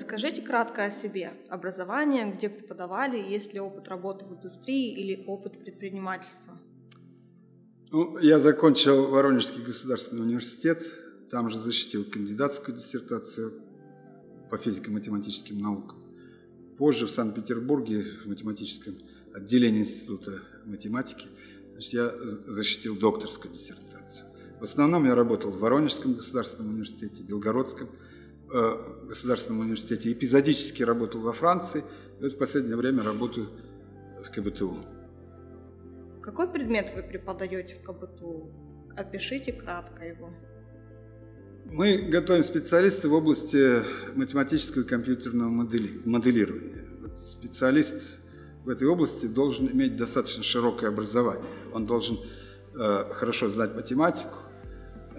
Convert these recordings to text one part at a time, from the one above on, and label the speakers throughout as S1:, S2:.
S1: Расскажите кратко о себе. Образование, где преподавали, есть ли опыт работы в индустрии или опыт предпринимательства?
S2: Ну, я закончил Воронежский государственный университет, там же защитил кандидатскую диссертацию по физико-математическим наукам. Позже в Санкт-Петербурге в математическом отделении Института математики значит, я защитил докторскую диссертацию. В основном я работал в Воронежском государственном университете, Белгородском э, государственном университете, эпизодически работал во Франции, и вот в последнее время работаю в КБТУ.
S1: Какой предмет вы преподаете в КБТУ? Опишите кратко его.
S2: Мы готовим специалистов в области математического и компьютерного модели, моделирования. Специалист в этой области должен иметь достаточно широкое образование. Он должен э, хорошо знать математику,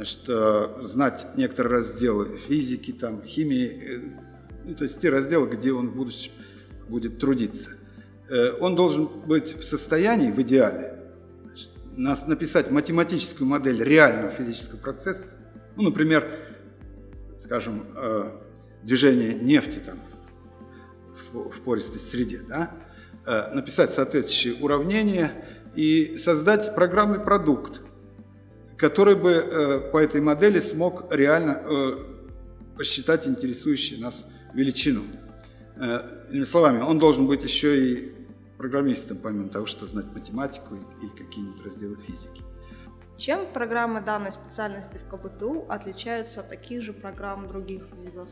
S2: значит, знать некоторые разделы физики, там, химии, э, ну, то есть те разделы, где он в будущем будет трудиться. Э, он должен быть в состоянии, в идеале, значит, написать математическую модель реального физического процесса, ну, например, скажем, э, движение нефти там, в, пористой среде, да? написать соответствующие уравнения и создать программный продукт, который бы э, по этой модели смог реально э, посчитать интересующую нас величину. Э, иными словами, он должен быть еще и программистом, помимо того, что знать математику или какие-нибудь разделы физики.
S1: Чем программы данной специальности в КБТУ отличаются от таких же программ других вузов?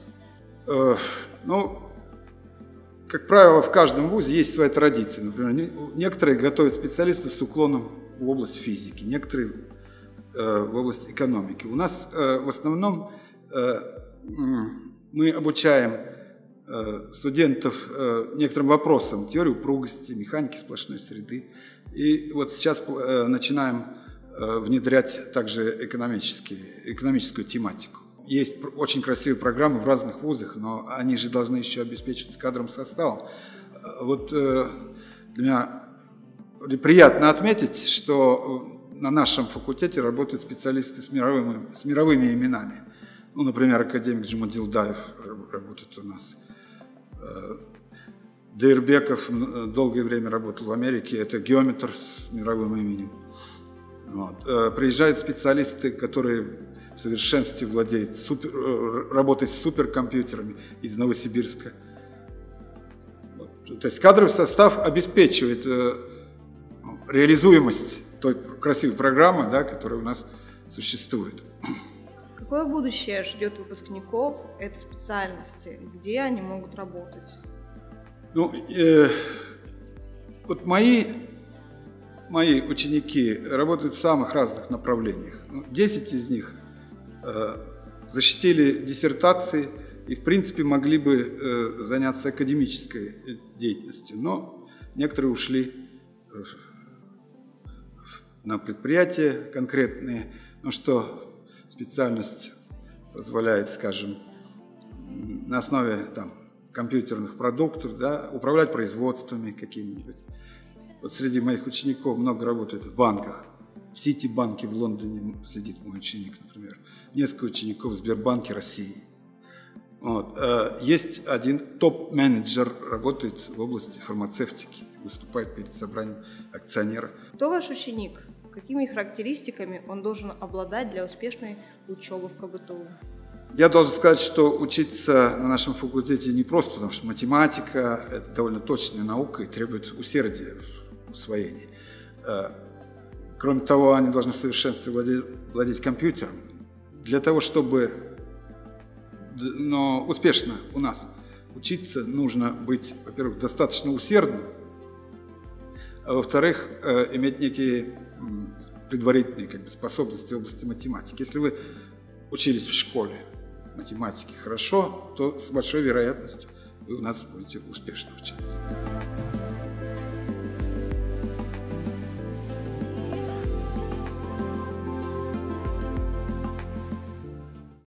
S2: Э, ну, как правило, в каждом вузе есть своя традиция. Например, некоторые готовят специалистов с уклоном в область физики, некоторые в область экономики. У нас э, в основном э, мы обучаем э, студентов э, некоторым вопросам теории упругости, механики сплошной среды. И вот сейчас э, начинаем Э, внедрять также экономические, экономическую тематику. Есть очень красивые программы в разных вузах, но они же должны еще обеспечиваться кадровым составом. Э, вот э, для меня приятно отметить, что на нашем факультете работают специалисты с мировыми, с мировыми именами. Ну, например, академик Джумадилдаев работает у нас. Дейрбеков долгое время работал в Америке, это геометр с мировым именем. Вот. Э, приезжают специалисты, которые в совершенстве владеют супер, э, работой с суперкомпьютерами из Новосибирска. Вот. То есть кадровый состав обеспечивает э, реализуемость той красивой программы, да, которая у нас существует.
S1: Какое будущее ждет выпускников этой специальности? Где они могут работать?
S2: Ну, э, вот мои мои ученики работают в самых разных направлениях. 10 ну, из них э, защитили диссертации и, в принципе, могли бы э, заняться академической деятельностью, но некоторые ушли э, на предприятия конкретные, ну что специальность позволяет, скажем, на основе там, компьютерных продуктов да, управлять производствами какими-нибудь вот среди моих учеников много работает в банках. В Сити-банке в Лондоне сидит мой ученик, например. Несколько учеников в Сбербанке России. Вот. Э, есть один топ-менеджер, работает в области фармацевтики, выступает перед собранием акционеров.
S1: Кто ваш ученик? Какими характеристиками он должен обладать для успешной учебы в КБТУ?
S2: Я должен сказать, что учиться на нашем факультете не просто, потому что математика – это довольно точная наука и требует усердия усвоении. Э, кроме того, они должны в совершенстве владеть, владеть компьютером. Для того, чтобы но успешно у нас учиться, нужно быть, во-первых, достаточно усердным, а во-вторых, э, иметь некие предварительные как бы, способности в области математики. Если вы учились в школе математики хорошо, то с большой вероятностью вы у нас будете успешно учиться.